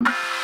Why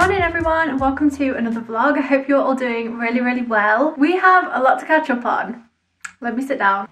morning everyone welcome to another vlog. I hope you're all doing really really well. We have a lot to catch up on. Let me sit down.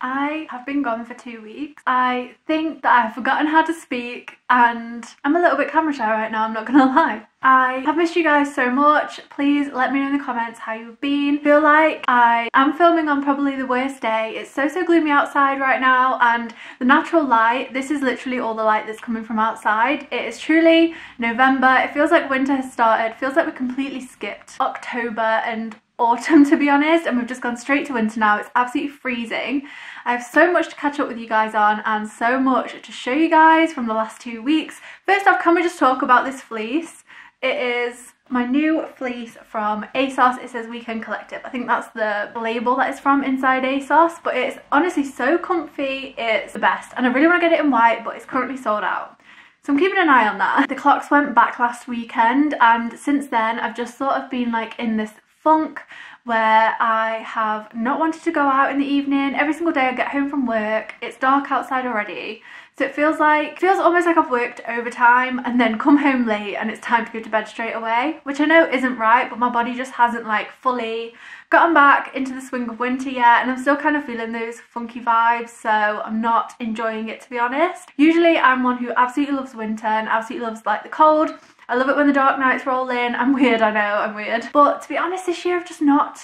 I have been gone for two weeks. I think that I've forgotten how to speak and I'm a little bit camera shy right now, I'm not gonna lie. I have missed you guys so much. Please let me know in the comments how you've been. I feel like I am filming on probably the worst day. It's so, so gloomy outside right now and the natural light, this is literally all the light that's coming from outside. It is truly November. It feels like winter has started. It feels like we completely skipped October and autumn to be honest and we've just gone straight to winter now it's absolutely freezing i have so much to catch up with you guys on and so much to show you guys from the last two weeks first off can we just talk about this fleece it is my new fleece from ASOS. It says Weekend Collective. I think that's the label that is from inside ASOS, but it's honestly so comfy. It's the best. And I really want to get it in white, but it's currently sold out. So I'm keeping an eye on that. The clocks went back last weekend and since then I've just sort of been like in this funk where I have not wanted to go out in the evening. Every single day I get home from work, it's dark outside already. So it feels like, feels almost like I've worked overtime and then come home late and it's time to go to bed straight away, which I know isn't right, but my body just hasn't like fully gotten back into the swing of winter yet and I'm still kind of feeling those funky vibes so I'm not enjoying it to be honest. Usually I'm one who absolutely loves winter and absolutely loves like the cold. I love it when the dark nights roll in. I'm weird, I know, I'm weird. But to be honest this year I've just not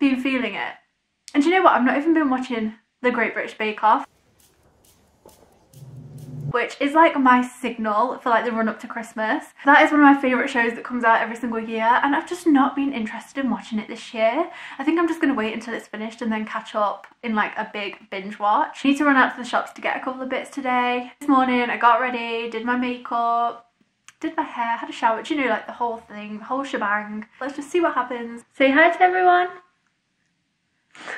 been feeling it. And you know what? I've not even been watching the Great British Bake Off which is like my signal for like the run up to Christmas. That is one of my favourite shows that comes out every single year and I've just not been interested in watching it this year. I think I'm just going to wait until it's finished and then catch up in like a big binge watch. I need to run out to the shops to get a couple of bits today. This morning I got ready, did my makeup, did my hair, had a shower, do you know like the whole thing, the whole shebang. Let's just see what happens. Say hi to everyone.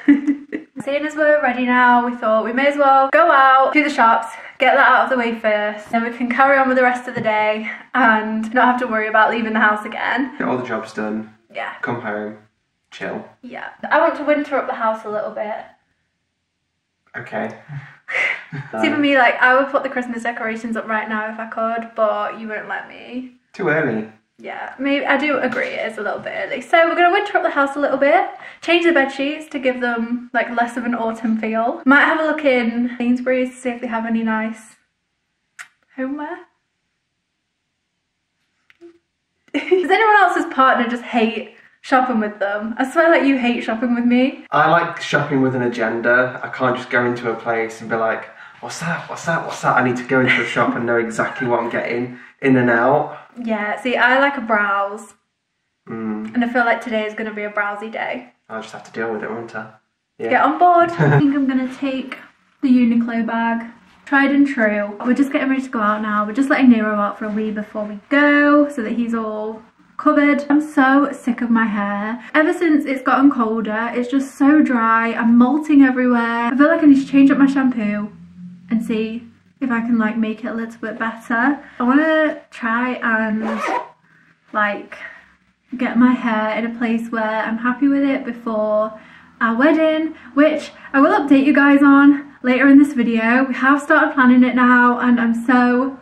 Seeing as we're ready now, we thought we may as well go out, do the shops, get that out of the way first, then we can carry on with the rest of the day and not have to worry about leaving the house again. Get all the jobs done, Yeah, come home, chill. yeah. I want to winter up the house a little bit. Okay. See for me, like, I would put the Christmas decorations up right now if I could, but you won't let me. Too early. Yeah, maybe I do agree it is a little bit early. So we're gonna winter up the house a little bit, change the bed sheets to give them like less of an autumn feel. Might have a look in Sainsbury's to see if they have any nice homeware. Does anyone else's partner just hate shopping with them? I swear like you hate shopping with me. I like shopping with an agenda. I can't just go into a place and be like, what's that? What's that? What's that? I need to go into a shop and know exactly what I'm getting in and out. Yeah, see I like a browse Mm, and I feel like today is gonna be a browsy day. I'll just have to deal with it, won't I? Yeah. Get on board. I think I'm gonna take the Uniqlo bag. Tried and true. We're just getting ready to go out now. We're just letting Nero out for a wee before we go so that he's all covered. I'm so sick of my hair. Ever since it's gotten colder, it's just so dry. I'm molting everywhere. I feel like I need to change up my shampoo and see if I can like make it a little bit better. I want to try and like get my hair in a place where I'm happy with it before our wedding, which I will update you guys on later in this video. We have started planning it now and I'm so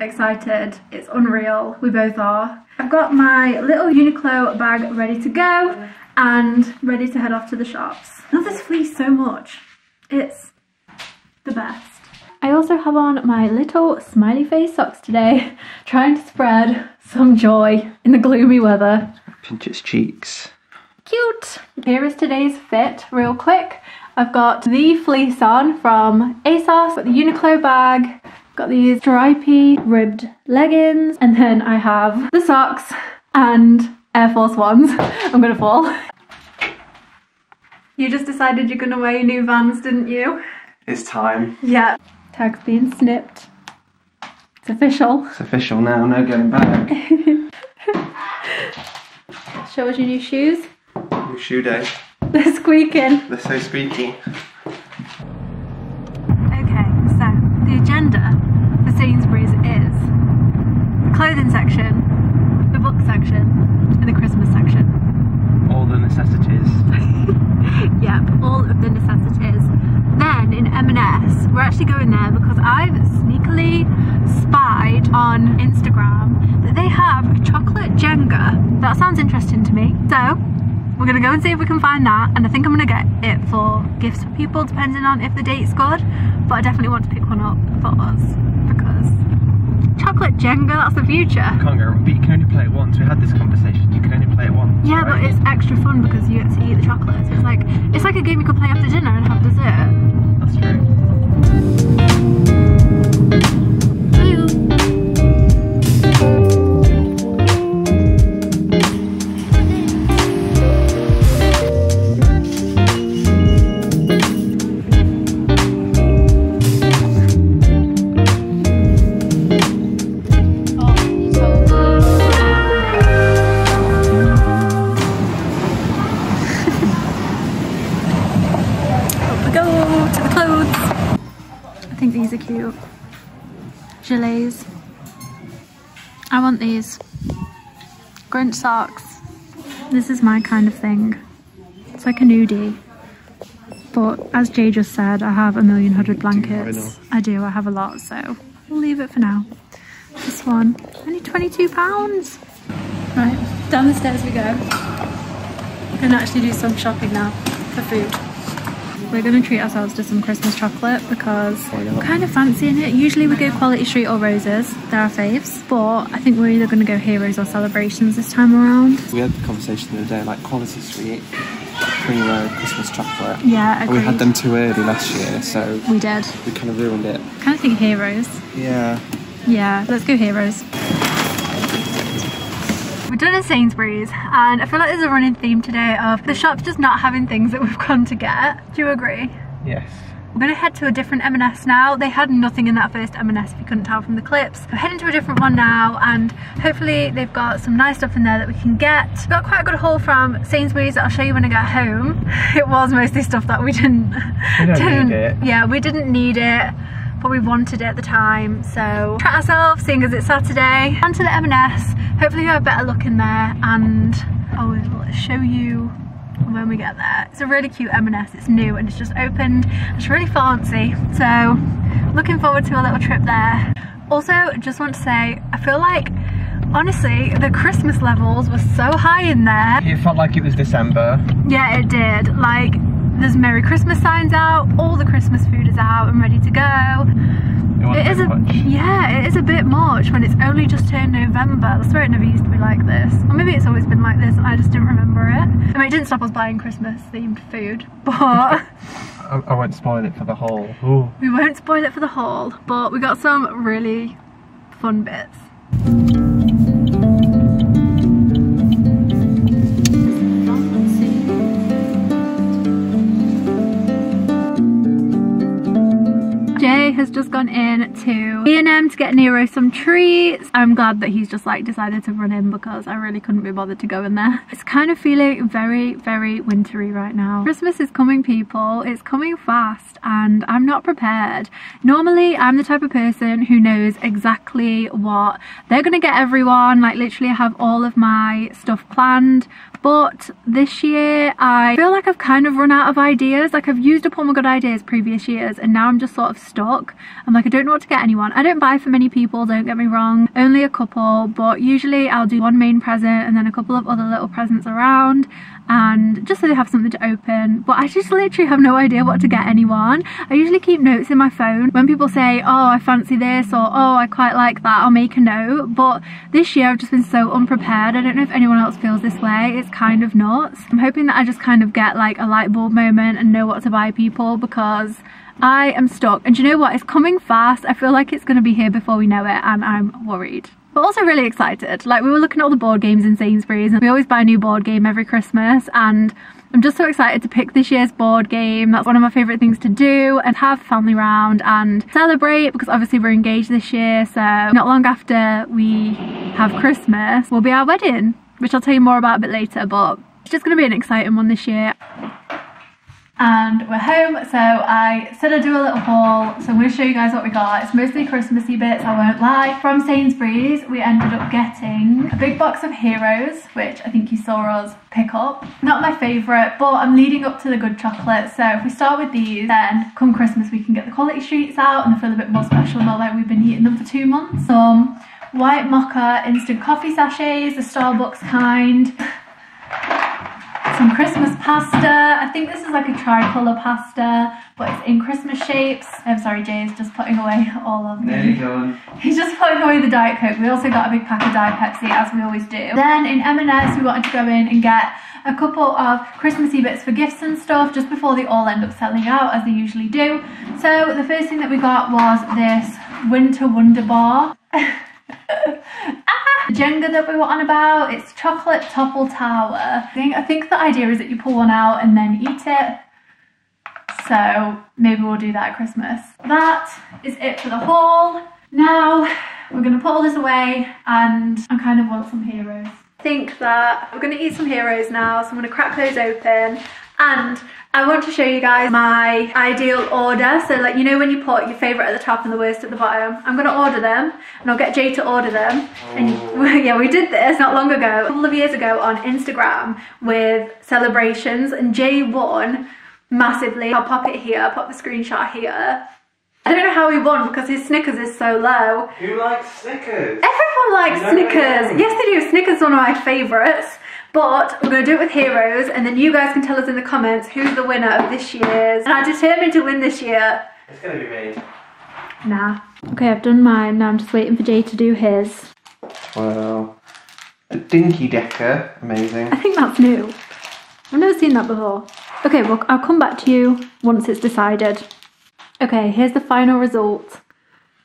excited. It's unreal. We both are. I've got my little Uniqlo bag ready to go and ready to head off to the shops. I love this fleece so much. It's the best. I also have on my little smiley face socks today, trying to spread some joy in the gloomy weather. Pinch its cheeks. Cute! Here is today's fit, real quick. I've got the fleece on from ASOS, got the Uniqlo bag, got these stripy ribbed leggings, and then I have the socks and Air Force Ones. I'm gonna fall. You just decided you're gonna wear your new Vans, didn't you? It's time. Yeah. Tag's being snipped. It's official. It's official now, no going back. Show us your new shoes. New shoe day. They're squeaking. They're so squeaky. Okay, so the agenda for Sainsbury's is the clothing section, the book section, and the Christmas section. All the necessities. Yep, all of the necessities. Then in M&S, we're actually going there because I've sneakily spied on Instagram that they have chocolate Jenga. That sounds interesting to me. So we're gonna go and see if we can find that, and I think I'm gonna get it for gifts for people, depending on if the date's good. But I definitely want to pick one up for us because chocolate Jenga, that's the future. Can't go wrong, but you can only play it once. We had this conversation. You can only play it once. Yeah, but it's extra fun because you get to eat the chocolates. It's like it's like a game you could play after dinner and have dessert. That's true. These. Grinch socks. This is my kind of thing. It's like a nudie. But as Jay just said, I have a million hundred blankets. enough? I do, I have a lot, so we'll leave it for now. This one, only £22. Right, down the stairs we go. Gonna actually do some shopping now for food. We're gonna treat ourselves to some Christmas chocolate because we're kind of fancying it. Usually we go Quality Street or Roses, they're our faves. But I think we're either gonna go Heroes or Celebrations this time around. We had the conversation the other day, like Quality Street, Primo, Christmas chocolate. Yeah, we had them too early last year, so We did. we kind of ruined it. Kind of think Heroes. Yeah. Yeah, let's go Heroes. We're done at Sainsbury's and I feel like there's a running theme today of the shop's just not having things that we've come to get. Do you agree? Yes. We're going to head to a different M&S now. They had nothing in that first M&S if you couldn't tell from the clips. We're heading to a different one now and hopefully they've got some nice stuff in there that we can get. We got quite a good haul from Sainsbury's that I'll show you when I get home. It was mostly stuff that we didn't, We didn't need it. yeah, we didn't need it, but we wanted at the time. So treat ourselves, seeing as it's Saturday. On to the M&S. Hopefully you have a better look in there and I will show you when we get there. It's a really cute M&S. It's new and it's just opened. It's really fancy. So looking forward to a little trip there. Also, just want to say, I feel like honestly the Christmas levels were so high in there. It felt like it was December. Yeah, it did. Like, there's Merry Christmas signs out, all the Christmas food is out and ready to go. It, It is a much. yeah, it is a bit much when it's only just turned November. I swear it never used to be like this. Or maybe it's always been like this and I just didn't remember it. I mean, it didn't stop us buying Christmas themed food, but I, I won't spoil it for the whole. Ooh. we won't spoil it for the haul. But we got some really fun bits. Has just gone in to B&M to get Nero some treats. I'm glad that he's just like decided to run in because I really couldn't be bothered to go in there. It's kind of feeling very, very wintry right now. Christmas is coming people, it's coming fast and I'm not prepared. Normally I'm the type of person who knows exactly what they're gonna get everyone. Like literally I have all of my stuff planned but this year I feel like I've kind of run out of ideas. Like I've used up all my good ideas previous years and now I'm just sort of stuck. I'm like I don't know what to get anyone. I don't buy for many people don't get me wrong. Only a couple but usually I'll do one main present and then a couple of other little presents around and just so they have something to open but I just literally have no idea what to get anyone. I usually keep notes in my phone. When people say oh I fancy this or oh I quite like that I'll make a note but this year I've just been so unprepared. I don't know if anyone else feels this way. It's kind of nuts I'm hoping that I just kind of get like a light bulb moment and know what to buy people because I am stuck. And you know what? It's coming fast. I feel like it's going to be here before we know it and I'm worried but also really excited like we were looking at all the board games in Sainsbury's and we always buy a new board game every Christmas and I'm just so excited to pick this year's board game. That's one of my favourite things to do and have family round and celebrate because obviously we're engaged this year. So not long after we have Christmas will be our wedding, which I'll tell you more about a bit later. But it's just going to be an exciting one this year and we're home so I said I'd do a little haul so I'm going to show you guys what we got. It's mostly Christmassy bits I won't lie. From Sainsbury's we ended up getting a big box of Heroes which I think you saw us pick up. Not my favourite but I'm leading up to the good chocolate so if we start with these then come Christmas we can get the quality streets out and they feel a bit more special not like we've been eating them for two months. Some white mocha instant coffee sachets the Starbucks kind some Christmas pasta. I think this is like a tricolour pasta, but it's in Christmas shapes. I'm sorry, Jay is just putting away all of Nearly done. He's just putting away the Diet Coke. We also got a big pack of Diet Pepsi, as we always do. Then in M&S, we wanted to go in and get a couple of Christmassy bits for gifts and stuff just before they all end up selling out, as they usually do. So the first thing that we got was this Winter Wonder Bar. Jenga that we were on about, it's chocolate topple tower. I think, I think the idea is that you pull one out and then eat it. So maybe we'll do that at Christmas. That is it for the haul. Now we're gonna put all this away and I kind of want some heroes. I think that we're gonna eat some heroes now, so I'm gonna crack those open and I want to show you guys my ideal order. So like, you know when you put your favourite at the top and the worst at the bottom? I'm going to order them and I'll get Jay to order them. Oh. And yeah, we did this not long ago, a couple of years ago on Instagram with celebrations and Jay won massively. I'll pop it here, I'll pop the screenshot here. I don't know how he won because his Snickers is so low. Who likes Snickers? Everyone likes no, Snickers. Yes, they do. Snickers is one of my favourites. But we're going to do it with heroes and then you guys can tell us in the comments who's the winner of this year's. And I'm determined to win this year. It's going to be me. Nah. Okay, I've done mine. Now I'm just waiting for Jay to do his. Wow. A Dinky Decker. Amazing. I think that's new. I've never seen that before. Okay, well, I'll come back to you once it's decided. Okay, here's the final result.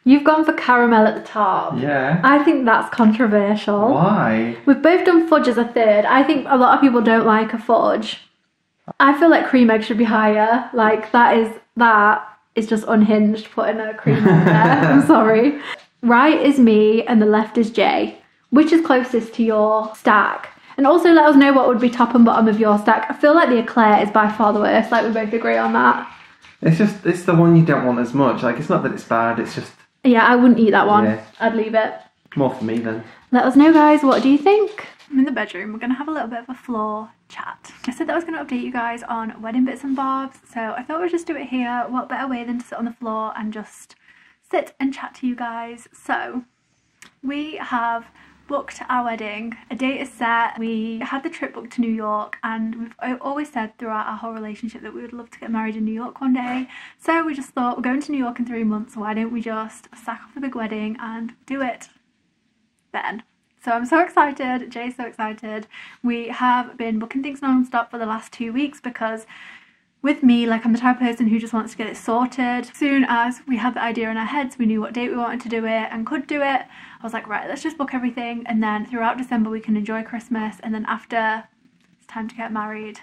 You've gone for caramel at the top. Yeah. I think that's controversial. Why? We've both done fudge as a third. I think a lot of people don't like a fudge. I feel like cream egg should be higher. Like that is that is just unhinged putting a cream egg there. I'm sorry. Right is me and the left is Jay. Which is closest to your stack? And also let us know what would be top and bottom of your stack. I feel like the eclair is by far the worst. Like we both agree on that. It's just it's the one you don't want as much. Like it's not that it's bad. It's just yeah, I wouldn't eat that one. Yeah. I'd leave it. More for me then. Let us know, guys. What do you think? I'm in the bedroom. We're going to have a little bit of a floor chat. I said that I was going to update you guys on wedding bits and bobs, so I thought we'd just do it here. What better way than to sit on the floor and just sit and chat to you guys. So, we have booked our wedding. A date is set. We had the trip booked to New York and we've always said throughout our whole relationship that we would love to get married in New York one day. So we just thought we're going to New York in three months, why don't we just sack off the big wedding and do it then. So I'm so excited, Jay's so excited. We have been booking things non-stop for the last two weeks because with me, like I'm the type of person who just wants to get it sorted. Soon as we had the idea in our heads, we knew what date we wanted to do it and could do it. I was like, right, let's just book everything and then throughout December we can enjoy Christmas and then after it's time to get married.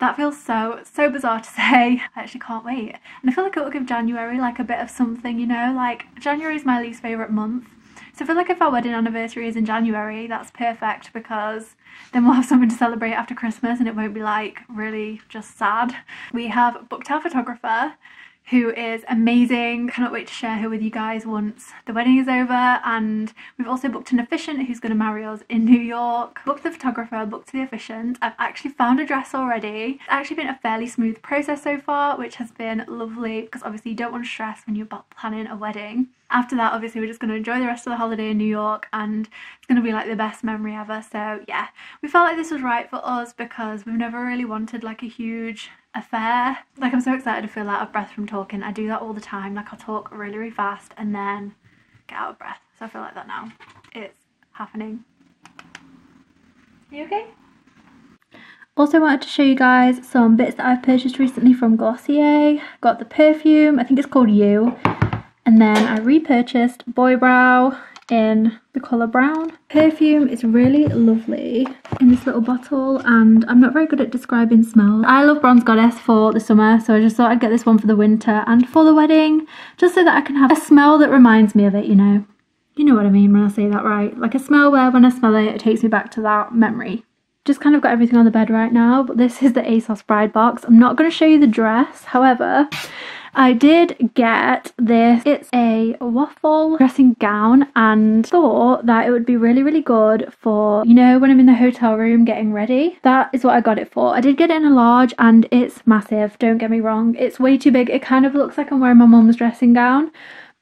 That feels so, so bizarre to say. I actually can't wait. And I feel like it will give January like a bit of something, you know? Like January is my least favourite month. So I feel like if our wedding anniversary is in January, that's perfect because then we'll have something to celebrate after Christmas and it won't be like really just sad. We have booked our photographer who is amazing. Cannot wait to share her with you guys once the wedding is over. And we've also booked an officiant who's going to marry us in New York. Booked the photographer, booked the officiant. I've actually found a dress already. It's actually been a fairly smooth process so far, which has been lovely because obviously you don't want to stress when you're planning a wedding after that obviously we're just going to enjoy the rest of the holiday in New York and it's going to be like the best memory ever. So yeah. We felt like this was right for us because we've never really wanted like a huge affair. Like I'm so excited to feel out of breath from talking. I do that all the time. Like I'll talk really really fast and then get out of breath. So I feel like that now. It's happening. You okay? Also wanted to show you guys some bits that I've purchased recently from Glossier. Got the perfume, I think it's called You. And then I repurchased Boy Brow in the colour brown. Perfume is really lovely in this little bottle and I'm not very good at describing smells. I love Bronze Goddess for the summer so I just thought I'd get this one for the winter and for the wedding just so that I can have a smell that reminds me of it, you know. You know what I mean when I say that right. Like a smell where when I smell it, it takes me back to that memory just kind of got everything on the bed right now but this is the ASOS bride box I'm not going to show you the dress however I did get this. It's a waffle dressing gown and thought that it would be really, really good for, you know, when I'm in the hotel room getting ready. That is what I got it for. I did get it in a large and it's massive, don't get me wrong. It's way too big. It kind of looks like I'm wearing my mum's dressing gown.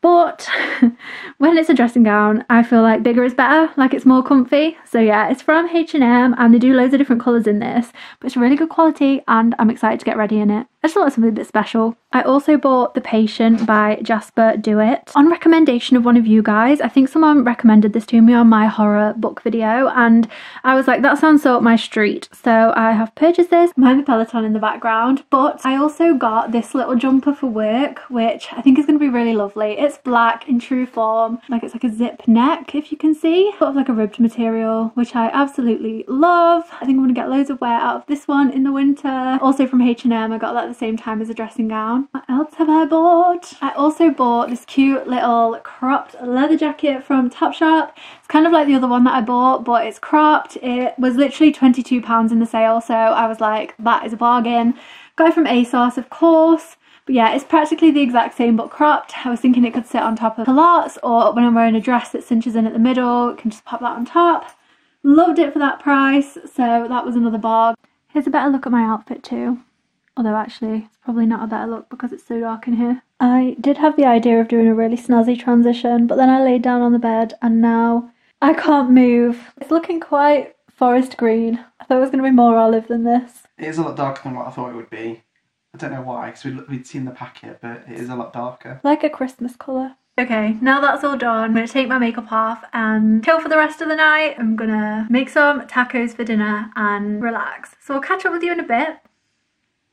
But when it's a dressing gown, I feel like bigger is better, like it's more comfy. So yeah, it's from H&M and they do loads of different colours in this, but it's really good quality and I'm excited to get ready in it. I just was something a bit special. I also bought The Patient by Jasper DeWitt on recommendation of one of you guys. I think someone recommended this to me on my horror book video and I was like, that sounds so up my street. So I have purchased this, behind the Peloton in the background, but I also got this little jumper for work, which I think is going to be really lovely. It's black in true form, like it's like a zip neck, if you can see, sort of like a ribbed material, which I absolutely love. I think I'm going to get loads of wear out of this one in the winter. Also from H&M, I got that the same time as a dressing gown. What else have I bought? I also bought this cute little cropped leather jacket from Topshop. It's kind of like the other one that I bought, but it's cropped. It was literally £22 in the sale, so I was like, that is a bargain. Got it from ASOS, of course. But yeah, it's practically the exact same but cropped. I was thinking it could sit on top of culottes or when I'm wearing a dress that cinches in at the middle, can just pop that on top. Loved it for that price, so that was another bargain. Here's a better look at my outfit too. Although actually, it's probably not a better look because it's so dark in here. I did have the idea of doing a really snazzy transition, but then I laid down on the bed and now I can't move. It's looking quite forest green. I thought it was going to be more olive than this. It is a lot darker than what I thought it would be. I don't know why, because we'd, we'd seen the packet, but it is a lot darker. Like a Christmas colour. Okay, now that's all done, I'm going to take my makeup off and chill for the rest of the night. I'm going to make some tacos for dinner and relax. So I'll catch up with you in a bit.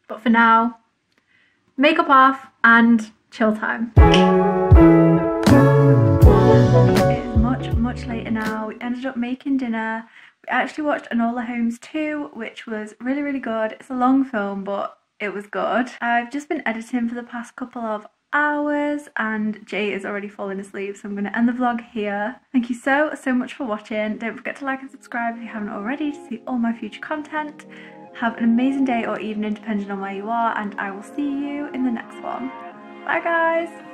But for now, makeup off and chill time. It is much, much later now. We ended up making dinner. We actually watched Enola Holmes 2, which was really, really good. It's a long film, but it was good. I've just been editing for the past couple of hours and Jay is already falling asleep so I'm going to end the vlog here. Thank you so so much for watching. Don't forget to like and subscribe if you haven't already to see all my future content. Have an amazing day or evening depending on where you are and I will see you in the next one. Bye guys!